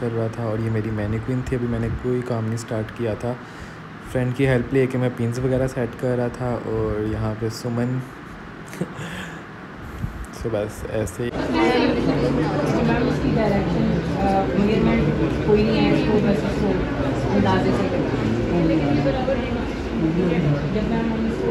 चल रहा था और ये मेरी मैनिक्विन थी। अभी मैंने कोई काम नहीं स्टार्ट किया था। फ्रेंड की हेल्प लिए कि मैं पिंस वगैरह सेट कर रहा था और यहाँ पे सुमन। सो बस ऐसे ही। जब मैं हम इसको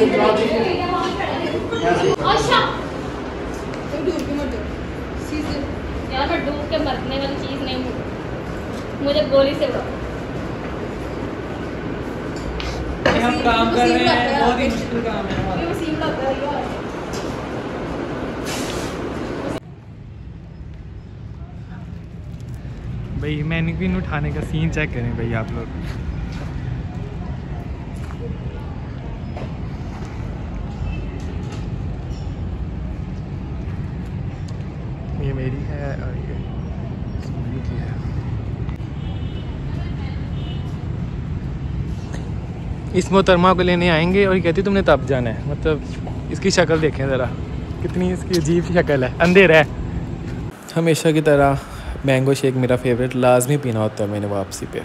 अच्छा। यार मैं डूब के मरने वाली चीज़ नहीं हूँ। मुझे गोली से उड़ाओ हम काम कर रहे हैं बहुत ही मुश्किल काम है हमारा। भाई मैनिक्विन उठाने का सीन चेक करें भाई आप लोग ये मेरी है और ये मेरी की है इस मोहतरमा को लेने आएँगे और कहती तुमने तब जाना है। मतलब इसकी शक्ल देखें ज़रा। कितनी इसकी अजीब शक्ल है। अंधेरा है। हमेशा की तरह मैंगो शेक मेरा फेवरेट लाजमी पीना होता है मैंने वापसी पे।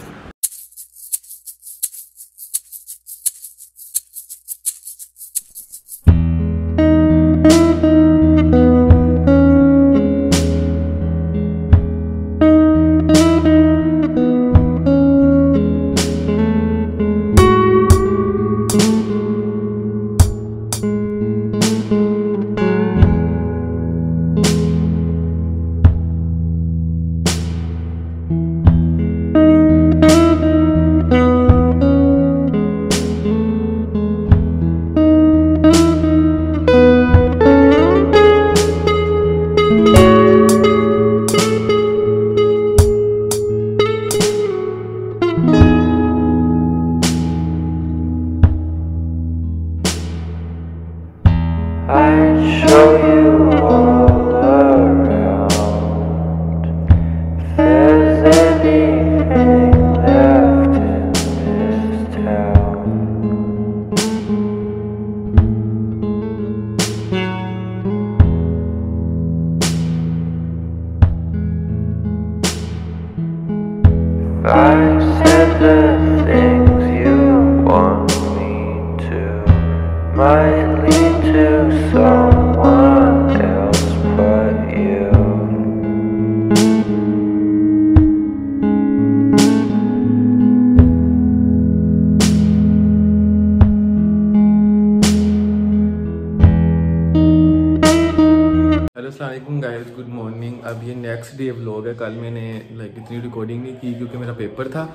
असलम गाइस गुड मॉर्निंग अब ये नेक्स्ट डे व्लॉग है। कल मैंने लाइक इतनी रिकॉर्डिंग नहीं की क्योंकि मेरा पेपर था।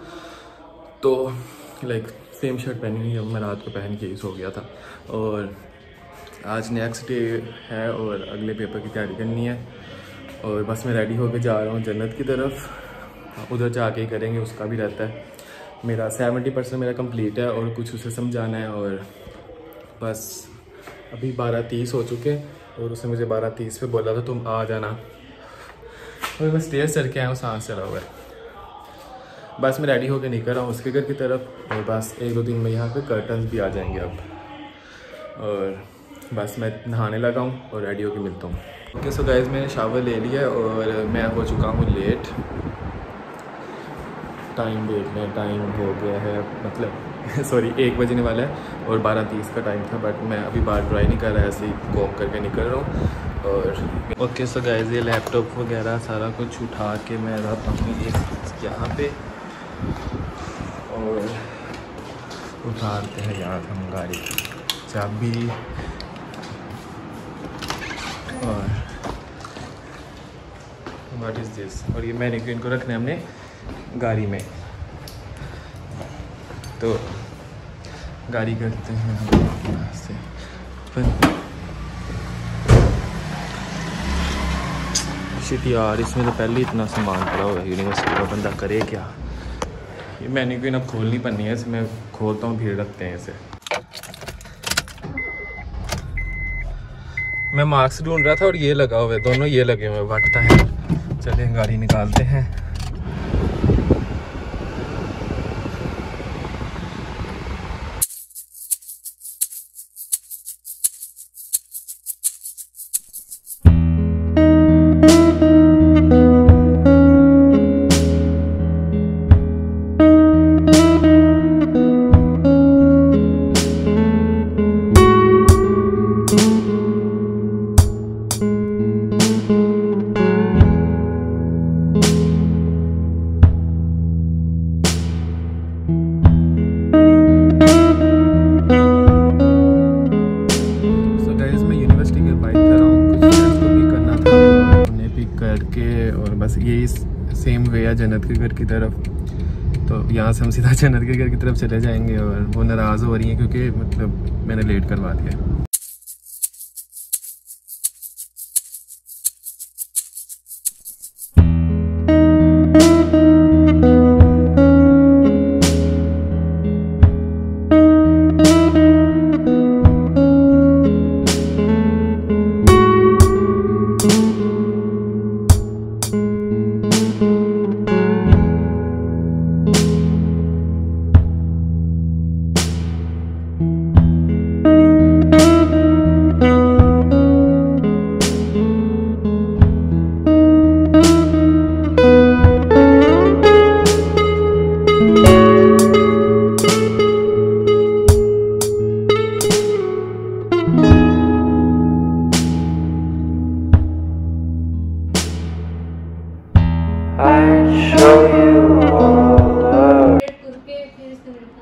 तो लाइक सेम शर्ट पहनी हुई, अब मैं रात को पहन के ही सो गया था। और आज नेक्स्ट डे है और अगले पेपर की तैयारी करनी है। और बस मैं रेडी होकर जा रहा हूँ जन्नत की तरफ़। उधर जाके ही करेंगे, उसका भी रहता है। मेरा सेवेंटी परसेंट मेरा कंप्लीट है और कुछ उसे समझाना है और बस, अभी बारह तीस हो चुके हैं। और उसने मुझे बारह तीस पे बोला था, तुम आ जाना। और मैं स्टेज चढ़ के आया हूँ सांस चढ़ा हुआ बस मैं रेडी होकर निकल रहा हूँ, उसके घर की तरफ़। और बस एक दो दिन में यहाँ पे कर्टन भी आ जाएँगे अब। और बस मैं नहाने लगा हूँ और रेडी होकर मिलता हूँ। ओके सो गाइज़ मैंने शावर ले लिया और मैं हो चुका हूँ लेट टाइम देख लें टाइम हो गया है मतलब सॉरी एक बजने वाला है और बारह तीस का टाइम था बट मैं अभी बाहर ट्राई नहीं कर रहा, ऐसे ही कॉक करके निकल रहा हूँ और ओके सो गाइज़ ये लैपटॉप वगैरह सारा कुछ उठा के मैं रहता हूँ एक यहाँ पे। और उतारते हैं यहाँ हम गाड़ी। की चाबी। और व्हाट इज़ दिस और ये मैंने इनको रखना है हमने गाड़ी में। तो गाड़ी करते हैं हम से। पर यार, इसमें तो पहले इतना सामान पड़ा हुआ है यूनिवर्सिटी का बंदा करे क्या? ये मैंने कोई अब खोलनी पड़नी है इसे मैं खोलता हूँ, भीड़ रखते हैं इसे। मैं मास्क ढूंढ रहा था और ये लगा हुआ है, दोनों ये लगे हुए बटता है। चलिए गाड़ी निकालते हैं। जन्नत के घर की तरफ़। तो यहाँ से हम सीधा जन्नत के घर की तरफ़ चले जाएँगे और वो नाराज़ हो रही हैं क्योंकि मतलब मैंने लेट करवा दिया।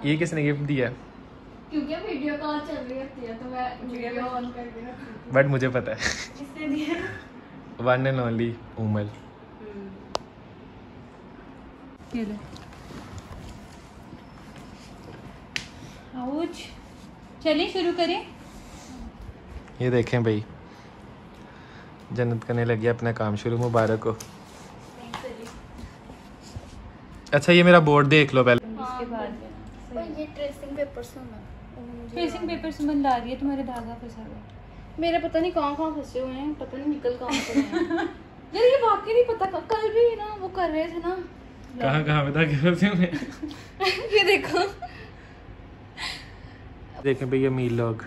ये किसने गिफ्ट दिया? क्योंकि वीडियो कॉल चल रही होती है तो मैं वीडियो ऑन करके रखती बट मुझे पता है। हूँ इसने दिया वन एंड ओनली उमल ये ले। आउच चलिए शुरू करें। ये देखें भाई। जन्नत करने लगी है अपना काम शुरू मुबारक हो। अच्छा ये मेरा बोर्ड देख लो पहले। इसके बाद। ये ट्रेसिंग पेपर से मैं ट्रेसिंग पेपर सुमन ला रही है तुम्हारे धागा फंसा हुआ मेरे पता नहीं कहाँ कहाँ फंसे हुए हैं पता नहीं निकल कहाँ यार ये वाकई नहीं पता कल भी ना वो कर रहे थे ना। कहाँ कहाँ बता के फंसे हुए हैं? ये देखो। देखें भैया मील लोग।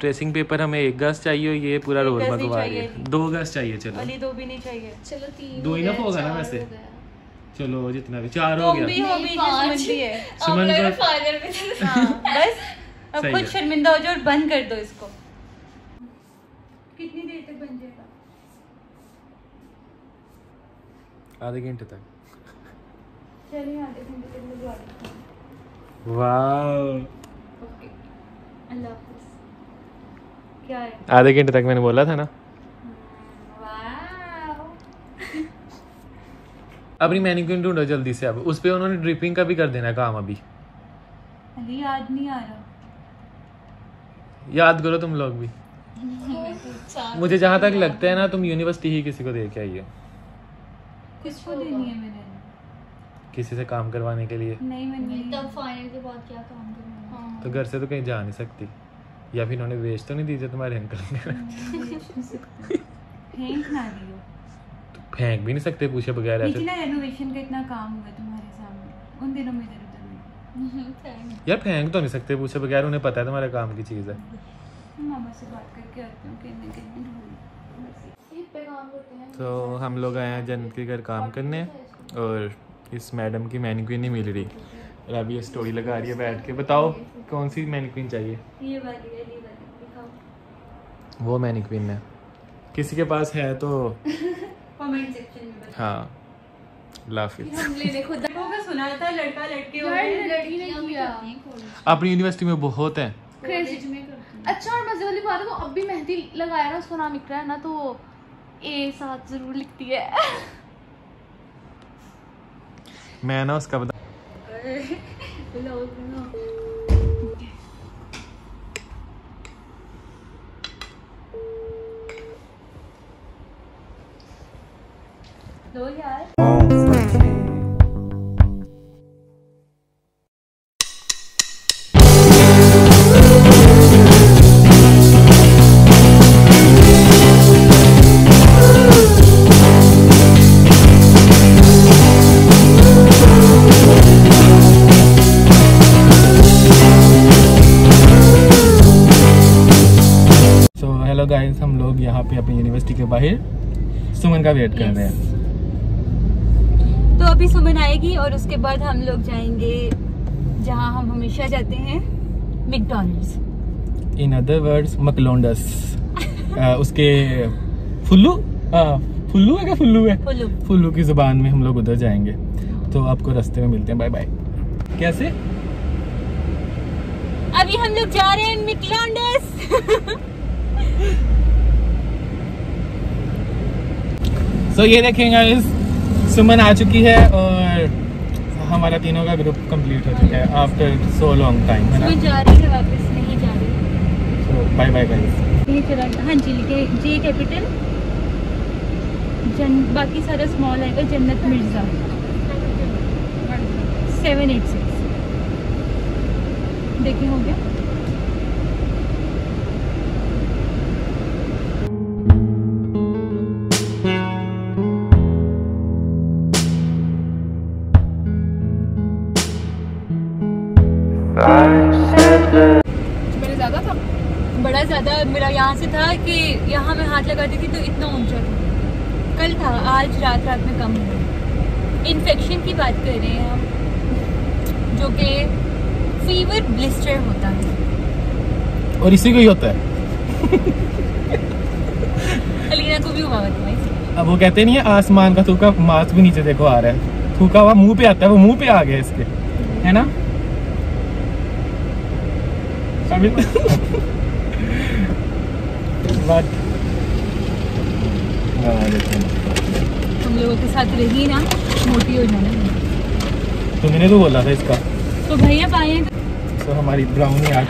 ट्रेसिंग पेपर हमें एक गज चाहिए और ये पूरा नहीं मंगवा रही है। दो गज चाहिए चलो। अली दो भी नहीं चाहिए। चलो तीन दो ही ना होगा ना वैसे? चलो जितना भी। चार हो गया। हो। सुमन भी है अब को- फादर भी हाँ बस अब खुद शर्मिंदा हो जाओ और बंद कर दो इसको। कितनी देर तक बन जाएगा? आधे घंटे तक। चलिए आधे घंटे तक वाह ओके। अल्लाह हाफिज। क्या है? आधे घंटे तक मैंने बोला था ना वाओ अपनी मैनिक्यून ढूंढो जल्दी से अब? उस पे उन्होंने ड्रिपिंग का भी कर देना काम अभी। अली याद नहीं आ रहा। याद करो तुम लोग भी। मुझे जहाँ तक लगता है ना तुम यूनिवर्सिटी ही किसी को दे के आई हो किसको देनी है मैंने? किसी से काम करवाने के लिए। नहीं मैंने तब फाइनल के बाद क्या काम करना हाँ? तो घर से तो कहीं जा नहीं सकती। या फिर उन्होंने बेच तो नहीं दी जो तुम्हारे अंकल ने ना दियो। फेंक भी नहीं सकते पूछे बगैर नीचे ऐसे ना रेनोवेशन का इतना काम हुआ है तुम्हारे सामने। उन दिनों में इधर उधर में यार फेंक तो नहीं सकते पूछे बगैर उन्हें पता है तुम्हारे काम की चीज़ है। मामा से बात करके आती हूँ कहने कहने ढूंढ। ये पे काम करते हैं। तो हम लोग आए हैं जन्नत के घर काम करने और इस मैडम की मैनिक्वीन नहीं मिल रही। और अभी ये स्टोरी लगा रही है बैठ के। बताओ कौन सी मैनिक्वीन चाहिए? ये वाली ये वाली दिखाओ। वो मैनिक्वीन है। किसी के पास है तो कमेंट सेक्शन में बताओ। हाँ लाफिज हम लेने खुद लोगों सुना था लड़का लड़के हो गए लड़की ने किया। अपनी यूनिवर्सिटी में बहुत हैं। में अच्छा और मज़े वाली बात है वो अब भी मेहंदी लगाया ना उसका नाम इकरा है ना तो ए साथ ज़रूर लिखती है। मैं ना उसका बता यार गाइस हम लोग यहाँ पे अपनी यूनिवर्सिटी के बाहर सुमन का वेट yes. कर रहे हैं तो अभी सुमन आएगी और उसके बाद हम लोग जाएँगे जहाँ हम हमेशा जाते हैं मैकडॉनल्ड्स इन अदर वर्ड्स मकलोंडस उसके फुल्लू? फुल्लू है क्या? फुल्लू है? फुल्लू. फुल्लू की ज़ुबान में हम लोग उधर जाएँगे। तो आपको रास्ते में मिलते हैं। बाय बाय कैसे? अभी हम लोग जा रहे हैं मैकडॉनल्ड्स सो so, ये देखें गाइस सुमन आ चुकी है और हमारा तीनों का ग्रुप कंप्लीट हो चुका है आफ्टर सो लॉन्ग टाइम है ना? जा रही है वापस नहीं जा रही। सो बाय बाय गाइस हाँ जी लिखे जे कैपिटल जन बाकी सारा स्मॉल आएगा जन्नत मिर्ज़ा। सेवन एट सिक्स देखे हो गया? मैंने ज़्यादा था। बड़ा ज़्यादा मेरा यहाँ से था कि यहाँ मैं हाथ लगाती थी तो इतना ऊँचा था। कल था आज रात रात में कम हुआ इन्फेक्शन की बात कर रहे हैं हम जो कि फीवर ब्लिस्टर होता है। और इसी को ही होता है। अलीना को भी हुआ अब वो कहते नहीं है आसमान का थूका मास्क भी नीचे देखो आ रहा है। थूका हुआ मुँह पे आता है वो मुँह पे आ गया इसके है ना? अभी mean, but। तुम लोगों के साथ रही ना मोटी हो जाना तुमने तो बोला था इसका तो भैया पाए तो हमारी ब्राउनी आ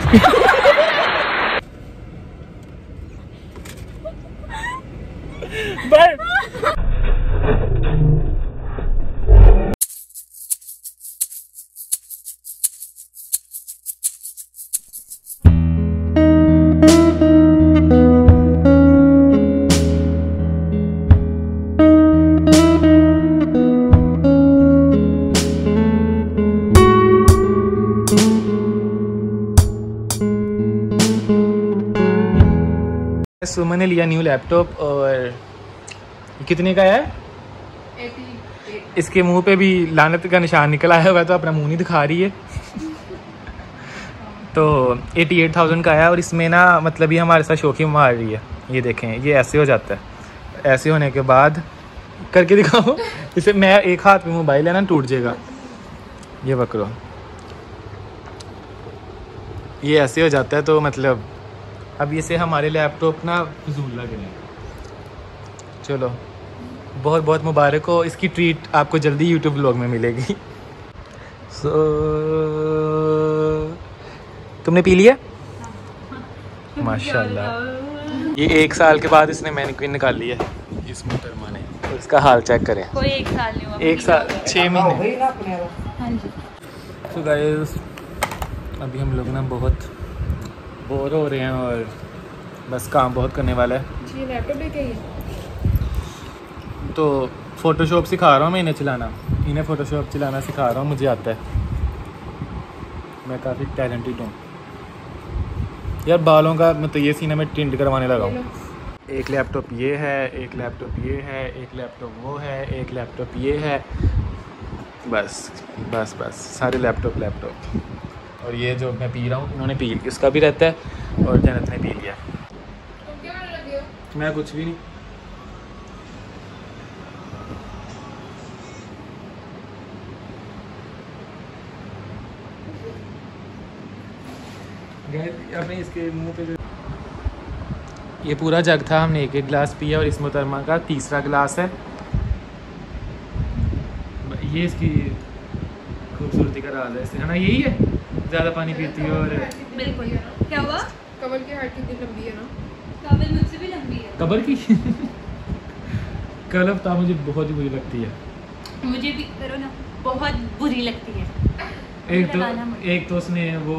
सुमन ने लिया न्यू लैपटॉप और कितने का है? इसके मुँह पे भी लानत का निशान निकल आया हुआ है, तो अपना मुँह नहीं दिखा रही है। तो 88,000 का आया और इसमें ना मतलब ये हमारे साथ शौकी मार रही है। ये देखें ये ऐसे हो जाता है। ऐसे होने के बाद करके दिखाओ। इसे मैं एक हाथ में मोबाइल है ना टूट जाएगा। ये पकड़ो। ये ऐसे हो जाता है तो मतलब अब इसे हमारे लैपटॉप ना फजूल लग रहे हैं। चलो बहुत बहुत मुबारक हो। इसकी ट्रीट आपको जल्दी यूट्यूब ब्लॉग में मिलेगी। सो तुमने पी लिया? माशाल्लाह। ये एक साल के बाद इसने मैनिक्विन निकाल लिया है। इस मोहतरमा ने तो इसका हाल चेक करें। कोई एक साल नहीं हुआ। एक साल छः महीने। हाँ तो गाइस अभी हम लोग ना बहुत बोर हो रहे हैं और बस काम बहुत करने वाला है। जी लैपटॉप लेके आई तो फ़ोटोशॉप सिखा रहा हूँ मैं इन्हें चलाना। इन्हें फ़ोटोशॉप चलाना सिखा रहा हूँ मुझे आता है। मैं काफ़ी टैलेंटेड हूँ। यार बालों का मैं तो ये सीना में टिंट करवाने लगा हूँ। एक लैपटॉप ये है एक लैपटॉप ये है एक लैपटॉप वो है एक लैपटॉप ये है। बस बस बस सारे लैपटॉप लैपटॉप और ये जो मैं पी रहा हूँ इन्होंने पी इसका भी रहता है और जन्नत ने पी लिया। मैं कुछ भी नहीं। अपने इसके मुँह पे जो ये पूरा जग था हमने एक एक गिलास पिया और इस मोहतरमा का तीसरा गिलास है। ये इसकी खूबसूरती का राज है। है ना? यही है। ज़्यादा पानी पीती है और बिल्कुल। क्या हुआ? कमल की हाइट कितनी लंबी है ना? काबिल मुझसे भी लंबी है। कबर की? कल हफ़्ता मुझे बहुत ही बुरी लगती है। मुझे भी करो ना बहुत बुरी लगती है। एक तो एक तो उसने वो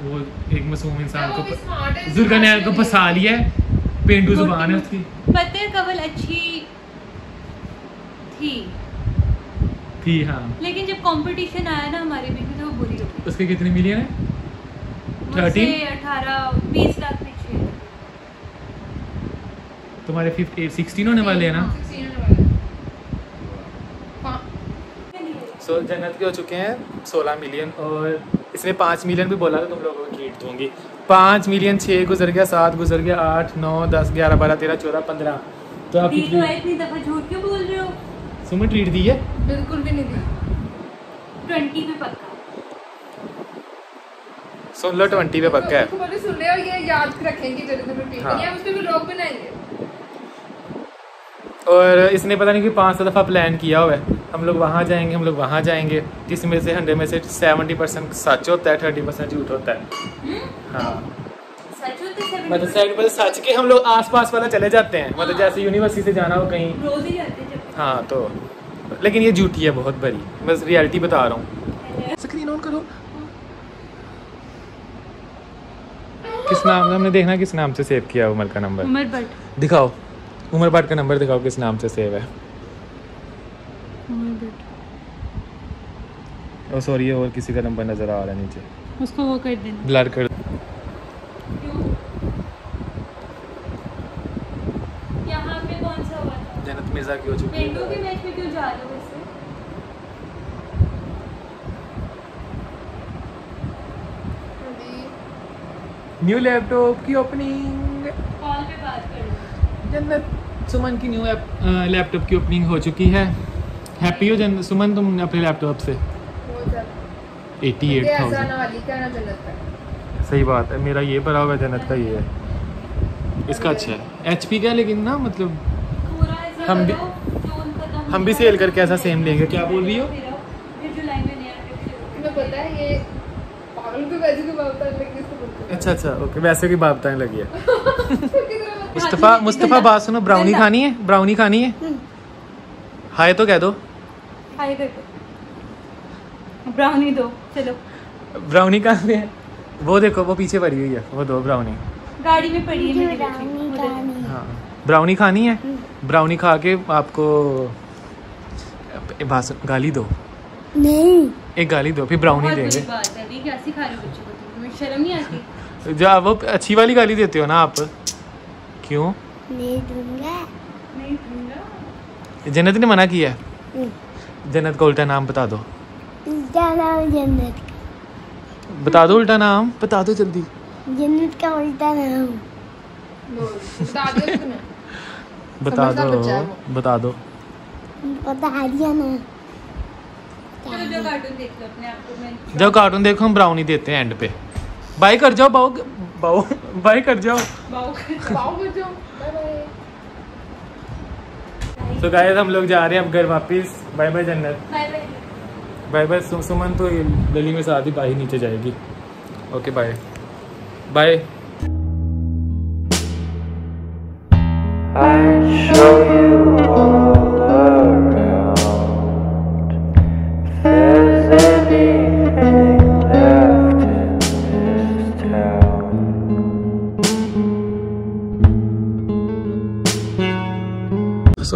वो एक मासूम इंसान को भी smart को फंसा लिया है। पेंडू ज़ुबान है उसकी। पता है कवल अच्छी थी। थी हाँ। लेकिन जब कंपटीशन आया ना हमारे बीच में तो वो बुरी हो गई। उसके कितने मिलियन है? 13? अठारह बीस लाख पीछे तुम्हारे फिफ्टी सिक्सटीन होने वाले हैं ना? 16 होने वाला। पा- सो जन्नत के हो चुके हैं सोलह मिलियन और इसमें पाँच मिलियन भी बोला था तुम लोगों को ट्रीट दूँगी। पाँच मिलियन छः गुजर गया सात गुजर गया आठ नौ दस ग्यारह बारह तेरह चौदह पंद्रह। तो तो इतनी दफ़ा झूठ क्यों बोल रहे हो? सुमन ट्रीट दी है? बिल्कुल भी नहीं दी। ट्वेंटी पे पक्का। सुन लो ट्वेंटी पे पक्का है। उसको पहले सुन ले और ये याद रखेंगे से रुटीन हाँ। ये उस पे भी लोग बनाएँगे और इसने पता नहीं कि पाँच सौ दफ़ा प्लान किया हुआ है। हम लोग वहाँ जाएँगे हम लोग वहाँ जाएँगे। जिसमें से हंड्रेड में से सेवेंटी परसेंट सच होता है थर्टी परसेंट झूठ होता है। हाँ। सच मतलब सेवेंटी परसेंट सच के हम लोग आस पास वाला चले जाते हैं। मतलब जैसे यूनिवर्सिटी से जाना हो कहीं। रोज ही जाते हैं। हाँ तो। लेकिन ये झूठी है बहुत बड़ी। बस रियलिटी बता रहा हूँ। स्क्रीन ऑन करो। किस नाम हमने देखना किस नाम से सेव किया है उमर का नंबर उमर भट्ट। दिखाओ। उमर भट्ट का नंबर दिखाओ किस नाम से सेव है। उमर भट्ट। ओ सॉरी और किसी का नंबर नज़र आ रहा है नीचे। उसको वो कर देना। ब्लर कर यहाँ पे कौन सा हुआ था जन्नत मिर्ज़ा की हो चुकी है। मैच में क्यों जा रहे हो न्यू लैपटॉप की ओपनिंग कॉल पे बात कर लो जन्नत सुमन की न्यू लैपटॉप की ओपनिंग हो चुकी है। हैप्पी हो जन्नत सुमन तुम अपने लैपटॉप से? बहुत ज़्यादा। एटी एट ये ऐसा थाउज़ेंड ना वाली ना जन्नत का? सही बात है मेरा ये भरा हुआ जन्नत का ये। है इसका अच्छा है। एच का लेकिन ना मतलब हम भी- हम भी सेल करके ऐसा सेम लेंगे। क्या बोल रही हो? है है हैं। अच्छा अच्छा ओके वैसे की बात बताने लगी है। मुस्तफ़ा मुस्तफ़ा बात सुनो ब्राउनी खानी है? ब्राउनी खानी है? हाय तो कह दो। हाय कर दो। ब्राउनी दो चलो। ब्राउनी कहाँ पे है? वो देखो वो पीछे पड़ी हुई है वो दो ब्राउनी गाड़ी में पड़ी है मेरी बच्ची वो देखो। हाँ ब्राउनी खानी है? ब्राउनी खा के आपको गाली दो। नहीं। एक गाली दो फिर ब्राउनी देंगे। शर्म नहीं आती? जो आप वो अच्छी वाली गाली देते हो ना आप? क्यों? नहीं दूँगा। नहीं दूँगा। जन्नत ने मना किया है? हम्म। जन्नत का उल्टा नाम बता दो। नाम जन्नत बता दो उल्टा नाम बता दो जल्दी। जन्नत का उल्टा नाम। बता तुमने बता दो है। बता दो। बता दिया ना। जो कार्टून देख लो अपने आप को मैं जब कार्टून देखो हम ब्राउनी देते हैं एंड पे। बाय कर जाओ बाओ बाओ बाय कर जाओ। बाओ पाओ बच्चों बाय बाय तो गाइस हम लोग जा रहे हैं अब घर वापस। Bye bye Jannat. Bye bye bye bye सु, सुमन तो गली में से आधी बाही नीचे जाएगी। Okay bye bye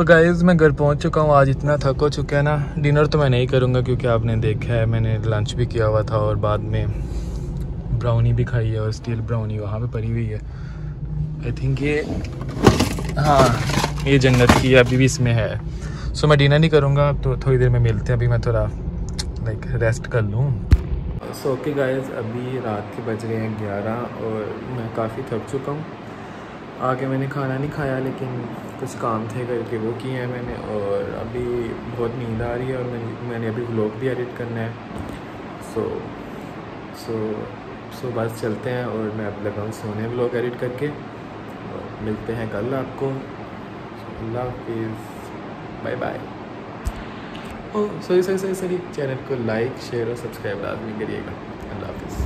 so guys मैं घर पहुँच चुका हूँ। आज इतना थक हो चुका है ना। डिनर तो मैं नहीं करूँगा क्योंकि आपने देखा है, मैंने लंच भी किया हुआ था और बाद में ब्राउनी भी खाई है और स्टील ब्राउनी वहाँ पे पड़ी हुई है। आई थिंक ये हाँ ये जन्नत की अभी भी इसमें है। सो मैं डिनर नहीं करूँगा तो थोड़ी देर में मिलते हैं। अभी मैं थोड़ा लाइक रेस्ट कर लूँ। सो ओके गाइस अभी रात के बज रहे हैं ग्यारह और मैं काफ़ी थक चुका हूँ। आके मैंने खाना नहीं खाया, लेकिन कुछ काम थे करके वो किए हैं मैंने और अभी बहुत नींद आ रही है और मैंने मैंने अभी व्लॉग भी एडिट करना है। सो सो सो बस चलते हैं और मैं अब लगा हूँ सोने व्लॉग एडिट करके और मिलते हैं कल आपको। अल्लाह हाफिज़ bye bye oh sorry sorry sorry sorry channel को लाइक शेयर और सब्सक्राइब लाजमी करिएगा। अल्लाह हाफिज़